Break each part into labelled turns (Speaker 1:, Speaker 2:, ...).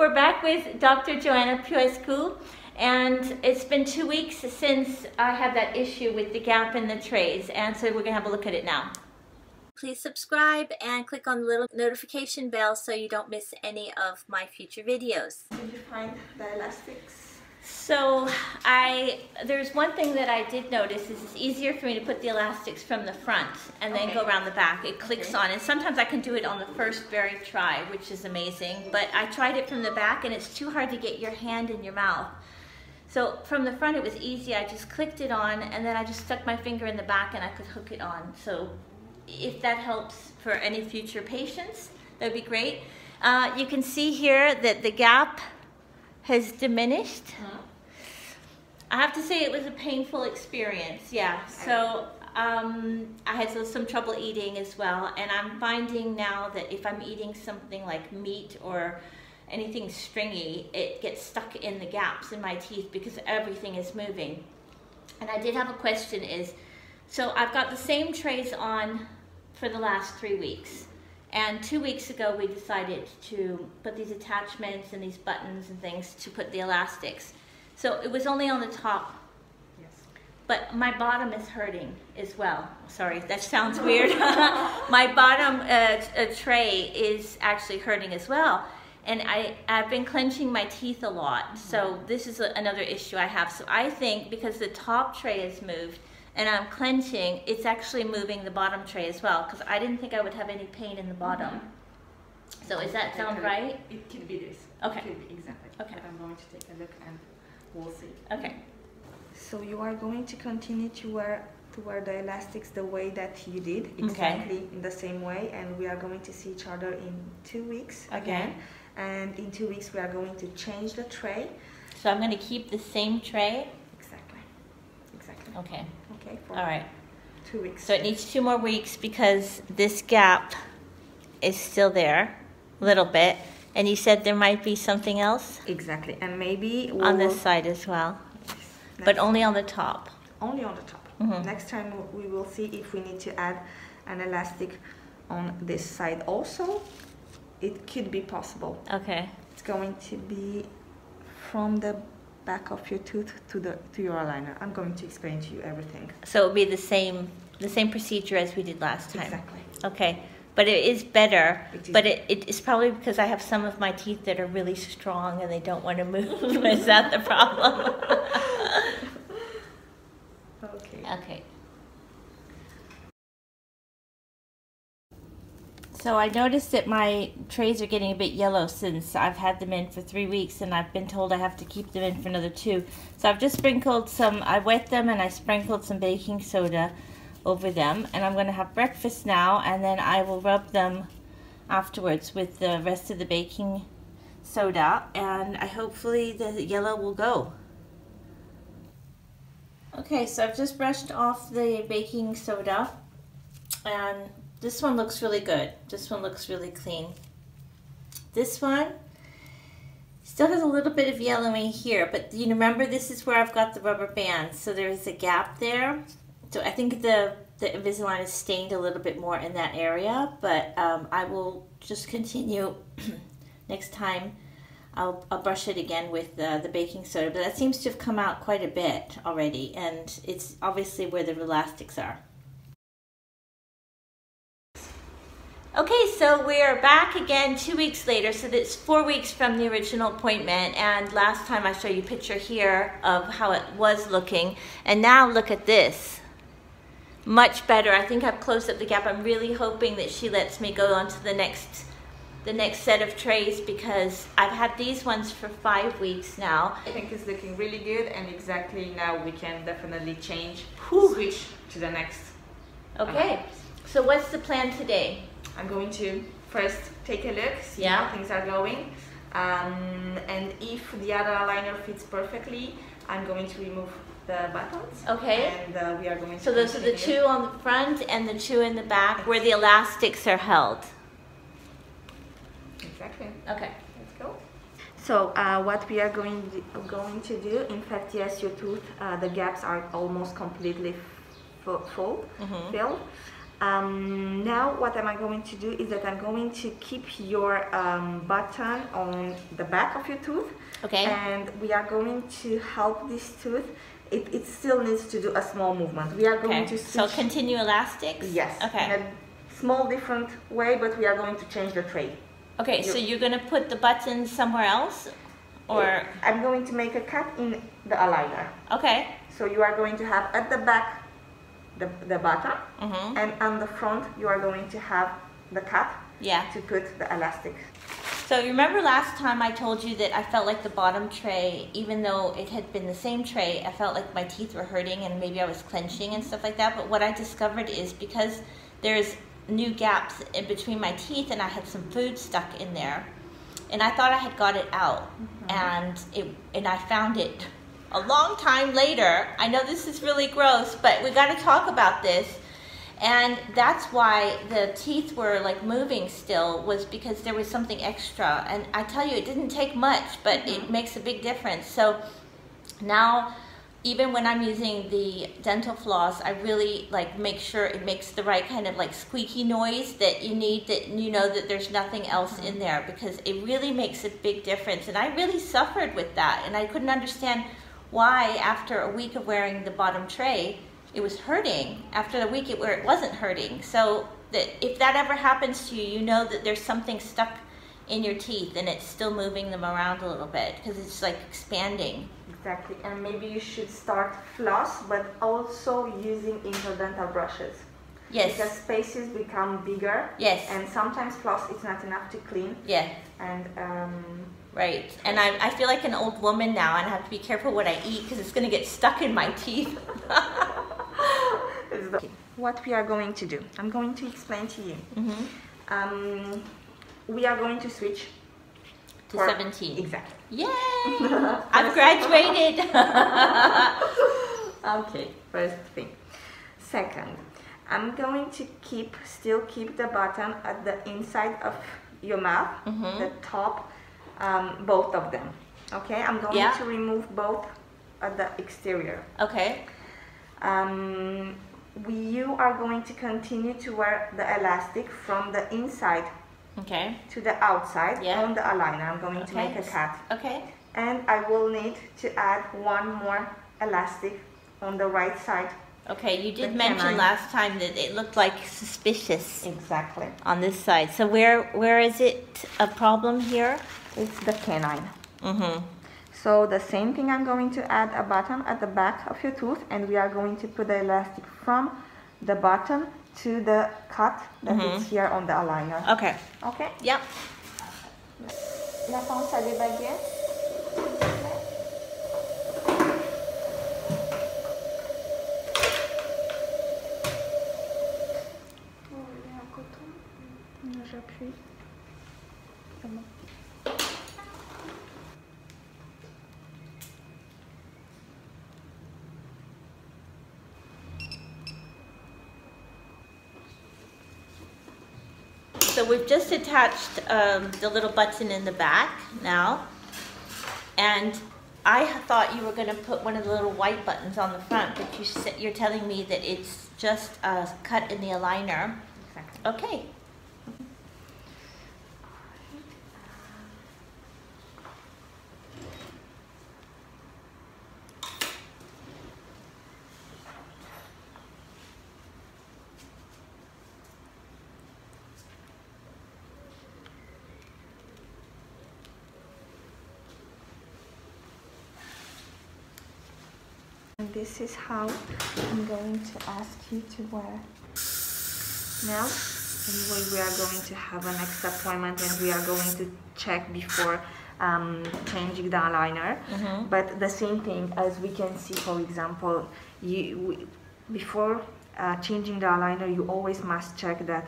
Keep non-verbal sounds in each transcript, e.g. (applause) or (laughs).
Speaker 1: We're back with Dr. Ioana Puicescu, and it's been two weeks since I had that issue with the gap in the trays, and so we're gonna have a look at it now. Please subscribe and click on the little notification bell so you don't miss any of my future videos.
Speaker 2: Did you find the elastics?
Speaker 1: So I there's one thing that I did notice is it's easier for me to put the elastics from the front and then
Speaker 2: Okay.
Speaker 1: go around the back. It clicks
Speaker 2: Okay.
Speaker 1: on and sometimes I can do it on the first very try, which is amazing. But I tried it from the back and it's too hard to get your hand in your mouth. So from the front it was easy. I just clicked it on and then I just stuck my finger in the back and I could hook it on. So if that helps for any future patients, that'd be great. Uh, you can see here that the gap has diminished. I have to say it was a painful experience, yeah. So um, I had some, some trouble eating as well, and I'm finding now that if I'm eating something like meat or anything stringy, it gets stuck in the gaps in my teeth because everything is moving. And I did have a question is, so I've got the same trays on for the last three weeks. And two weeks ago, we decided to put these attachments and these buttons and things to put the elastics. So it was only on the top,
Speaker 2: Yes.
Speaker 1: but my bottom is hurting as well. Sorry, that sounds weird. (laughs) my bottom uh, uh, tray is actually hurting as well. And I, I've been clenching my teeth a lot. So this is a, another issue I have. So I think because the top tray is moved and I'm clenching, it's actually moving the bottom tray as well. Because I didn't think I would have any pain in the bottom. So does that sound
Speaker 2: It
Speaker 1: right?
Speaker 2: It could be this.
Speaker 1: Okay.
Speaker 2: It could be exactly.
Speaker 1: Okay.
Speaker 2: But I'm going to take a look and we'll see.
Speaker 1: Okay.
Speaker 2: So you are going to continue to wear to wear the elastics the way that you did, exactly in the same way, and we are going to see each other in two weeks again. And in two weeks we are going to change the tray.
Speaker 1: So I'm going to keep the same tray.
Speaker 2: Exactly. Exactly.
Speaker 1: Okay.
Speaker 2: Okay. For
Speaker 1: All right.
Speaker 2: two weeks.
Speaker 1: So it needs two more weeks because this gap is still there, a little bit. And you said there might be something else
Speaker 2: exactly, and maybe we
Speaker 1: on this side as well,
Speaker 2: Yes.
Speaker 1: but only on the top.
Speaker 2: only on the top.
Speaker 1: Mhm.
Speaker 2: Next time we will see if we need to add an elastic on this side also. It could be possible.
Speaker 1: Okay.
Speaker 2: It's going to be from the back of your tooth to the to your aligner. I'm going to explain to you everything.
Speaker 1: So it'll be the same, the same procedure as we did last time.
Speaker 2: Exactly.
Speaker 1: Okay. But it is better.
Speaker 2: It.
Speaker 1: But it, it is probably because I have some of my teeth that are really strong and they don't want to move. (laughs) is that the problem? (laughs)
Speaker 2: Okay.
Speaker 1: Okay. So I noticed that my trays are getting a bit yellow since I've had them in for three weeks and I've been told I have to keep them in for another two. So I've just sprinkled some, I wet them and I sprinkled some baking soda over them and I'm going to have breakfast now and then I will rub them afterwards with the rest of the baking soda and I hopefully the yellow will go. Okay, so I've just brushed off the baking soda and this one looks really good. This one looks really clean. This one still has a little bit of yellowing here, but you remember this is where I've got the rubber band. so there's a gap there. So I think the the Invisalign is stained a little bit more in that area, but um, I will just continue (clears throat) next time. I'll, I'll brush it again with uh, the baking soda, but that seems to have come out quite a bit already, and it's obviously where the elastics are. Okay, so we're back again two weeks later. So that's four weeks from the original appointment. And last time I showed you a picture here of how it was looking. And now look at this. Much better. I think I've closed up the gap. I'm really hoping that she lets me go on to the next the next set of trays because I've had these ones for five weeks now.
Speaker 2: I think it's looking really good, and exactly now we can definitely change,
Speaker 1: Whew.
Speaker 2: switch to the next.
Speaker 1: Okay, so what's the plan today?
Speaker 2: I'm going to first take a look, see
Speaker 1: Yeah.
Speaker 2: how things are going, um, and if the other aligner fits perfectly, I'm going to remove the buttons.
Speaker 1: Okay.
Speaker 2: And uh, we are going to.
Speaker 1: So those are the
Speaker 2: continue.
Speaker 1: two on the front and the two in the back where the elastics are held.
Speaker 2: Exactly.
Speaker 1: Okay.
Speaker 2: Let's go. So uh, what we are going going to do, in fact, yes, your tooth, uh, the gaps are almost completely fu- full,
Speaker 1: Mhm.
Speaker 2: filled. Um, now what am I going to do is that I'm going to keep your um, button on the back of your tooth.
Speaker 1: Okay.
Speaker 2: And we are going to help this tooth. It, it still needs to do a small movement. We are going
Speaker 1: okay.
Speaker 2: to
Speaker 1: So continue elastics?
Speaker 2: Yes.
Speaker 1: Okay.
Speaker 2: In a small different way, but we are going to change the tray.
Speaker 1: Okay, so you're going to put the button somewhere else? Or
Speaker 2: I'm going to make a cut in the aligner.
Speaker 1: Okay.
Speaker 2: So you are going to have at the back the, the button
Speaker 1: mm-hmm.
Speaker 2: and on the front you are going to have the cut
Speaker 1: yeah.
Speaker 2: to put the elastic.
Speaker 1: So you remember last time I told you that I felt like the bottom tray, even though it had been the same tray, I felt like my teeth were hurting and maybe I was clenching and stuff like that. But what I discovered is because there's new gaps in between my teeth and I had some food stuck in there, and I thought I had got it out, mm-hmm. and it and I found it a long time later. I know this is really gross, but we got to talk about this. And that's why the teeth were like moving still was because there was something extra. And I tell you, it didn't take much, but mm-hmm. it makes a big difference. So now, even when I'm using the dental floss, I really like make sure it makes the right kind of like squeaky noise that you need that you know that there's nothing else in mm-hmm. there because it really makes a big difference. And I really suffered with that and I couldn't understand why after a week of wearing the bottom tray it was hurting. After the week it, where it wasn't hurting. So that if that ever happens to you you know that there's something stuck in your teeth and it's still moving them around a little bit because it's like expanding.
Speaker 2: Exactly. And maybe you should start floss but also using interdental brushes.
Speaker 1: Yes.
Speaker 2: Because spaces become bigger.
Speaker 1: Yes.
Speaker 2: And sometimes floss is not enough to clean.
Speaker 1: Yeah.
Speaker 2: And um,
Speaker 1: Right. And I, I feel like an old woman now, and I have to be careful what I eat because it's going to get stuck in my teeth. (laughs)
Speaker 2: what we are going to do, I'm going to explain to you.
Speaker 1: Mm-hmm.
Speaker 2: Um, we are going to switch
Speaker 1: to 17.
Speaker 2: Exactly.
Speaker 1: Yay! (laughs) I've graduated. (laughs)
Speaker 2: okay, first thing. Second, I'm going to keep, still keep the button at the inside of your mouth,
Speaker 1: mm-hmm.
Speaker 2: the top um, both of them. Okay, I'm going
Speaker 1: yeah.
Speaker 2: to remove both at the exterior.
Speaker 1: Okay.
Speaker 2: Um, we, you are going to continue to wear the elastic from the inside
Speaker 1: okay.
Speaker 2: to the outside
Speaker 1: yeah.
Speaker 2: on the aligner. I'm going okay. to make a cut.
Speaker 1: Okay.
Speaker 2: And I will need to add one more elastic on the right side.
Speaker 1: Okay, you did mention last time that it looked like suspicious.
Speaker 2: Exactly.
Speaker 1: On this side. So where where is it a problem here?
Speaker 2: It's the canine.
Speaker 1: Mm-hmm.
Speaker 2: So the same thing, I'm going to add a button at the back of your tooth and we are going to put the elastic from the button to the cut that mm-hmm. is here on the aligner.
Speaker 1: Okay.
Speaker 2: Okay?
Speaker 1: Yep.
Speaker 2: La pince à des baguettes. J'appuie.
Speaker 1: So we've just attached um, the little button in the back now. And I thought you were going to put one of the little white buttons on the front, but you you're telling me that it's just a cut in the aligner. Okay.
Speaker 2: And this is how I'm going to ask you to wear. Now, anyway, we are going to have a next appointment and we are going to check before um, changing the aligner.
Speaker 1: Mm -hmm.
Speaker 2: But the same thing as we can see, for example, you we, before uh, changing the aligner, you always must check that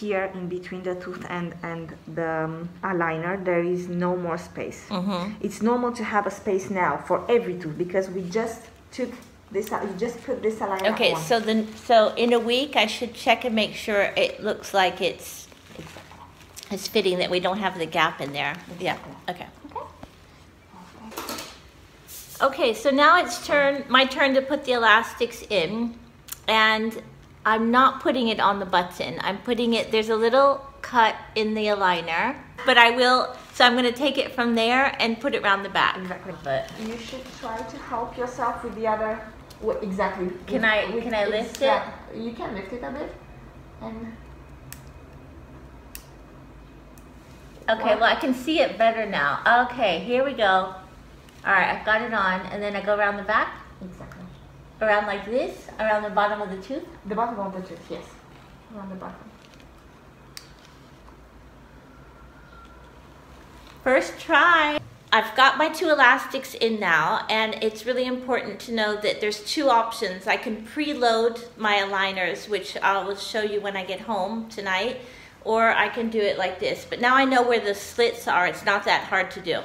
Speaker 2: here in between the tooth and and the um, aligner there is no more space.
Speaker 1: Mm -hmm.
Speaker 2: It's normal to have a space now for every tooth because we just took this out. You just put this aligner
Speaker 1: Okay,
Speaker 2: on.
Speaker 1: so then, so in a week, I should check and make sure it looks like it's it's fitting that we don't have the gap in there. Yeah. Okay. Okay. Okay. So now it's turn my turn to put the elastics in, and I'm not putting it on the button. I'm putting it, there's a little cut in the aligner, but I will, so I'm gonna take it from there and put it around the back.
Speaker 2: Exactly. But you should try to help yourself with the other, what, exactly.
Speaker 1: Can with, I, with can I lift it?
Speaker 2: You can lift it a bit. And
Speaker 1: Okay, well I can see it better now. Okay, here we go. All right, I've got it on, and then I go around the back?
Speaker 2: Exactly.
Speaker 1: Around like this? Around the bottom of the tooth?
Speaker 2: The bottom of the tooth, yes. Around the bottom.
Speaker 1: First try. I've got my two elastics in now, and it's really important to know that there's two options. I can preload my aligners, which I will show you when I get home tonight, or I can do it like this. But now I know where the slits are. It's not that hard to do.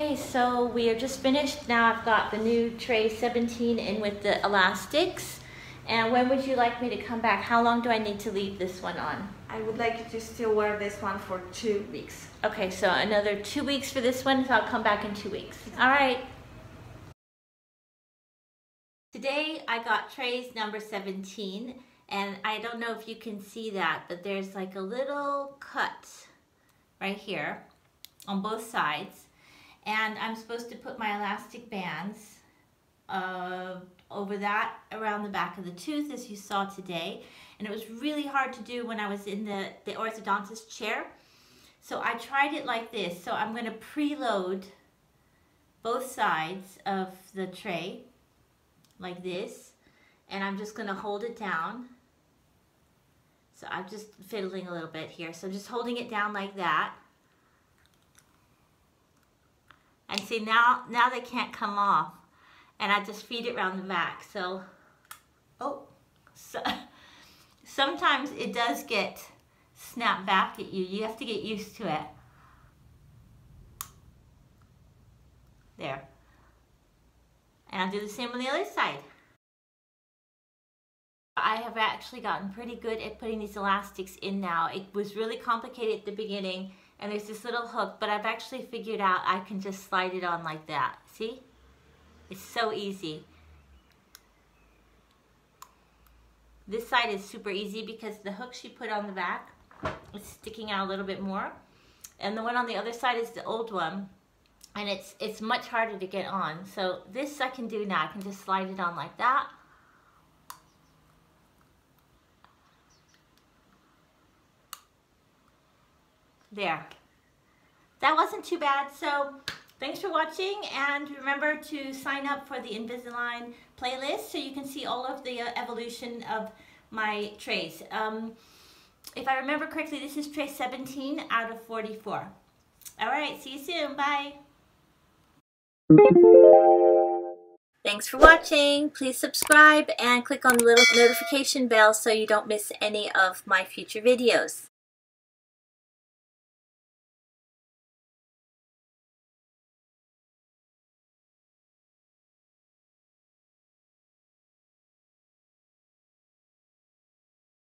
Speaker 1: Okay, so we are just finished. Now I've got the new tray 17 in with the elastics. And when would you like me to come back? How long do I need to leave this one on?
Speaker 2: I would like you to still wear this one for two weeks.
Speaker 1: Okay, so another two weeks for this one, so I'll come back in two weeks. All right. Today I got trays number 17, and I don't know if you can see that, but there's like a little cut right here on both sides and I'm supposed to put my elastic bands uh, over that around the back of the tooth as you saw today. And it was really hard to do when I was in the, the orthodontist chair. So I tried it like this. So I'm going to preload both sides of the tray like this and I'm just going to hold it down. So I'm just fiddling a little bit here. So I'm just holding it down like that. And see now, now they can't come off. And I just feed it around the back. So, oh, so, (laughs) sometimes it does get snapped back at you. You have to get used to it. There. And I'll do the same on the other side. I have actually gotten pretty good at putting these elastics in now. It was really complicated at the beginning and there's this little hook, but I've actually figured out I can just slide it on like that. See? It's so easy. This side is super easy because the hook she put on the back is sticking out a little bit more. And the one on the other side is the old one. And it's, it's much harder to get on. So this I can do now. I can just slide it on like that. There. That wasn't too bad. So thanks for watching and remember to sign up for the Invisalign playlist so you can see all of the uh, evolution of my trays. Um, if I remember correctly, this is tray 17 out of 44. All right, see you soon. Bye. Thanks for watching. Please subscribe and click on the little notification bell so you don't miss any of my future videos.